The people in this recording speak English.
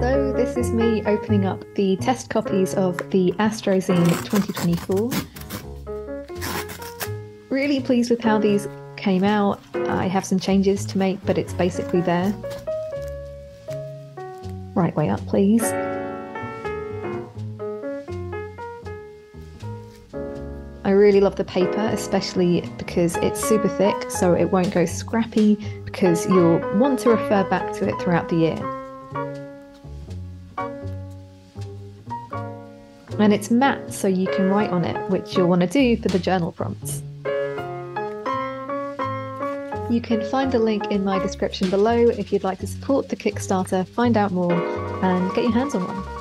So, this is me opening up the test copies of the Astrozine 2024. Really pleased with how these came out. I have some changes to make, but it's basically there. Right way up, please. I really love the paper, especially because it's super thick, so it won't go scrappy because you'll want to refer back to it throughout the year. And it's matte, so you can write on it, which you'll want to do for the journal prompts. You can find the link in my description below if you'd like to support the Kickstarter, find out more, and get your hands on one.